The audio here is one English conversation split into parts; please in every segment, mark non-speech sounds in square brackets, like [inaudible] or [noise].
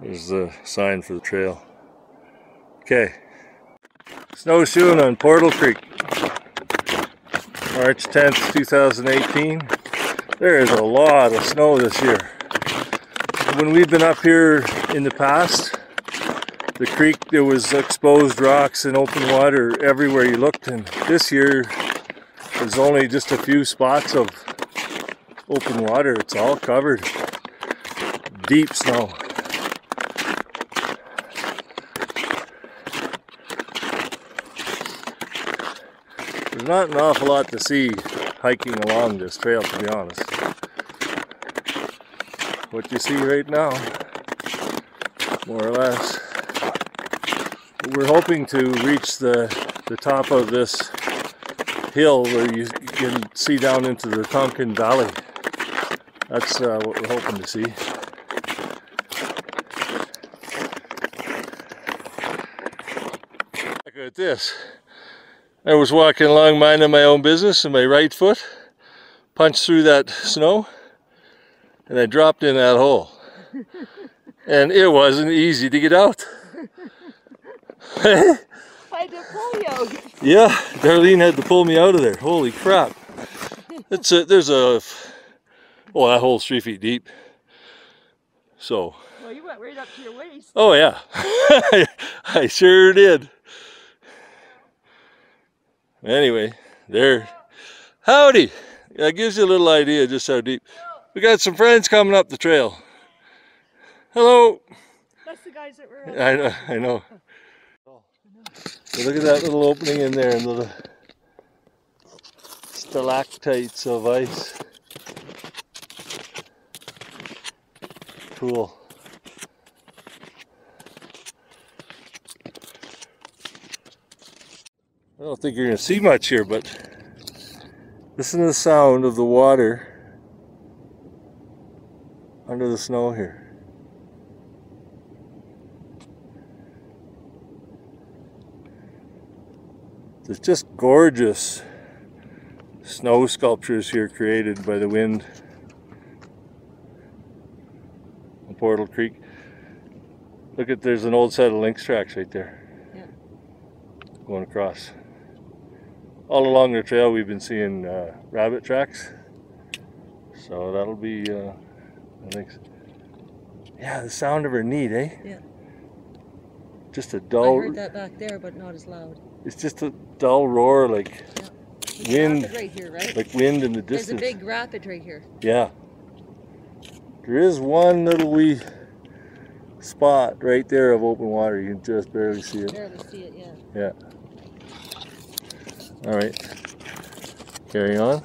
There's the sign for the trail. Okay. Snowshoeing on Portal Creek. March 10th, 2018. There is a lot of snow this year. When we've been up here in the past, the creek, there was exposed rocks and open water everywhere you looked. And this year, there's only just a few spots of open water. It's all covered. Deep snow. There's not an awful lot to see hiking along this trail, to be honest. What you see right now, more or less. We're hoping to reach the, the top of this hill where you can see down into the Tonquin Valley. That's uh, what we're hoping to see. Look at this. I was walking along minding my own business and my right foot punched through that snow and I dropped in that hole. [laughs] and it wasn't easy to get out. I had to pull you out. Yeah, Darlene had to pull me out of there. Holy crap. It's a, there's a, well, that hole's three feet deep. So, Well, you went right up to your waist. oh yeah, [laughs] I sure did. Anyway, there. Howdy. That gives you a little idea just how deep. We got some friends coming up the trail. Hello. That's the guys that were. I know. I know. So look at that little opening in there and the stalactites of ice. Cool. I don't think you're going to see much here, but listen to the sound of the water under the snow here. There's just gorgeous snow sculptures here created by the wind on Portal Creek. Look at there's an old set of lynx tracks right there. Yeah. Going across. All along the trail we've been seeing uh, rabbit tracks. So that'll be uh, I think so. Yeah, the sound of her neat, eh? Yeah. Just a I dull heard that back there, but not as loud. it's just a dull roar like There's Wind. right here, right? like wind in the distance. There's a big rapid right here. Yeah. There is one little wee spot right there of open water. You can just barely see it. Barely see it, yeah. Yeah. All right. Carry on.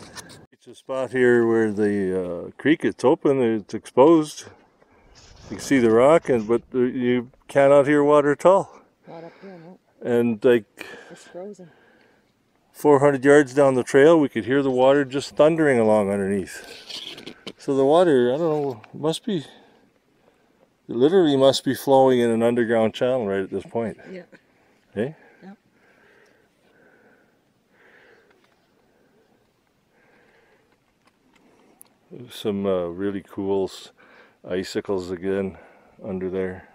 It's a spot here where the uh, creek it's open. It's exposed. You can see the rock, and but you cannot hear water at all. Not up here, no. And like It's frozen. 400 yards down the trail, we could hear the water just thundering along underneath. So the water, I don't know, must be, it literally must be flowing in an underground channel right at this point. Yeah. Eh? Some uh, really cool icicles again under there.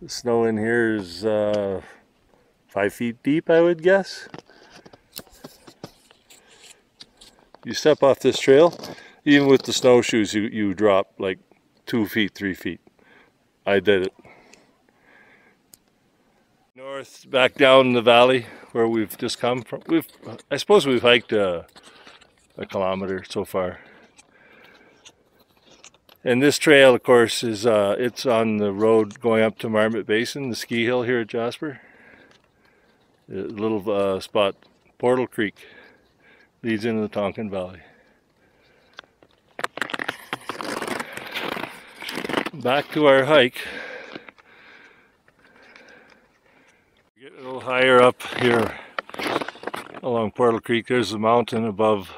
The snow in here is uh, five feet deep, I would guess. You step off this trail, even with the snowshoes, you, you drop like two feet, three feet. I did it. North, back down the valley where we've just come from. We've, I suppose we've hiked uh, a kilometer so far. And this trail, of course, is uh, it's on the road going up to Marmot Basin, the ski hill here at Jasper. A little uh, spot, Portal Creek, leads into the Tonquin Valley. Back to our hike. Get a little higher up here along Portal Creek. There's the mountain above,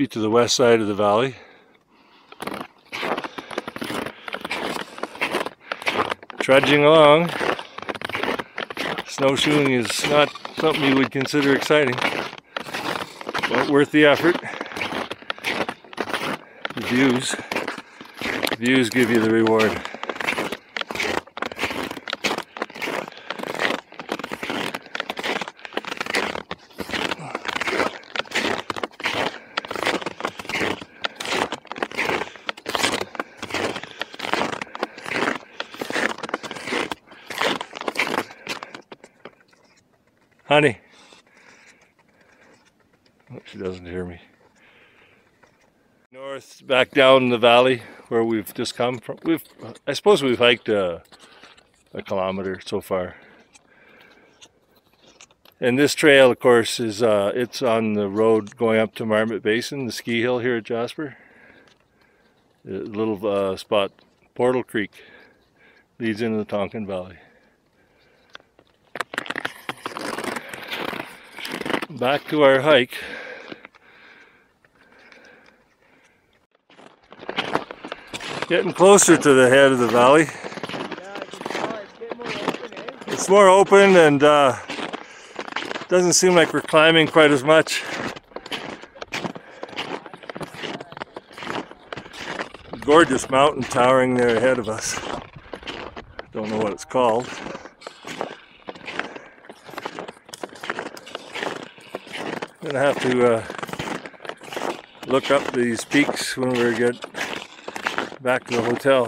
be to the west side of the valley. Trudging along. Snowshoeing is not something you would consider exciting, but worth the effort. The views, Views give you the reward. She doesn't hear me. North, back down the valley where we've just come from. We've, I suppose we've hiked a, a kilometer so far. And this trail, of course, is uh, it's on the road going up to Marmot Basin, the ski hill here at Jasper. A little uh, spot, Portal Creek, leads into the Tonquin Valley. Back to our hike. Getting closer to the head of the valley. It's more open and uh, doesn't seem like we're climbing quite as much. Gorgeous mountain towering there ahead of us. Don't know what it's called. Gonna have to uh, look up these peaks when we get back to the hotel.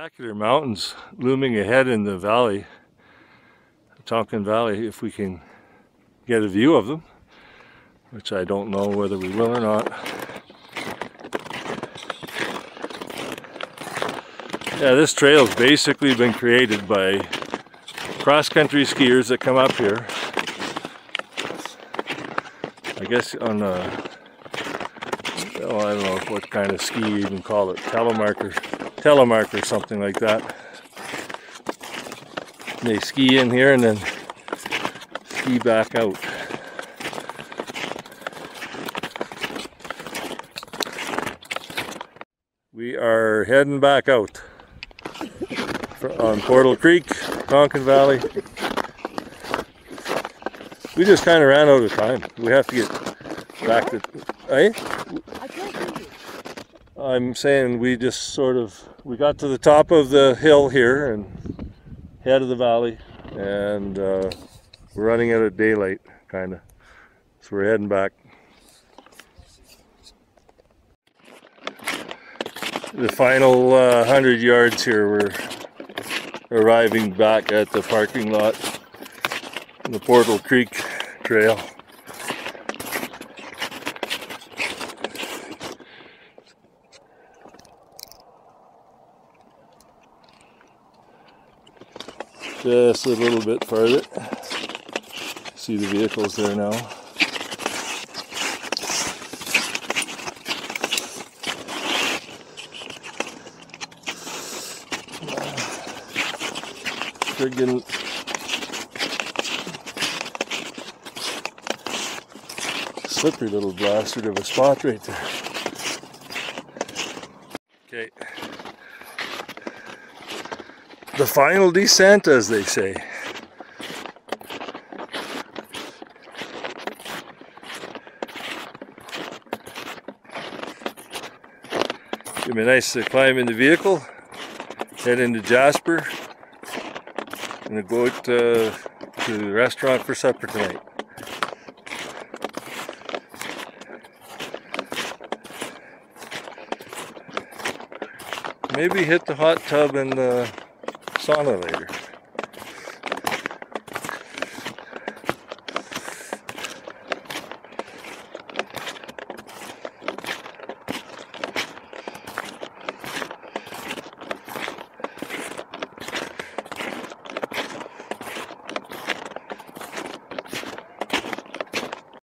Spectacular mountains looming ahead in the valley, Tonquin Valley, if we can get a view of them, which I don't know whether we will or not. Yeah, this trail's basically been created by cross-country skiers that come up here. I guess on a, oh, I don't know what kind of ski you even call it, telemarker, telemark or something like that. They ski in here and then ski back out. We are heading back out on Portal Creek, Tonquin Valley. We just kind of ran out of time. We have to get back to, eh? I can't hear you. I'm saying we just sort of we got to the top of the hill here and head of the valley and uh, we're running out of daylight kind of so we're heading back. The final uh, 100 yards here we're arriving back at the parking lot the Portal Creek Trail just a little bit further. See the vehicles there now. Friggin' slippery little bastard of a spot right there. Okay the final descent, as they say. It'd be nice to climb in the vehicle, head into Jasper, and go out uh, to the restaurant for supper tonight. Maybe hit the hot tub and the later.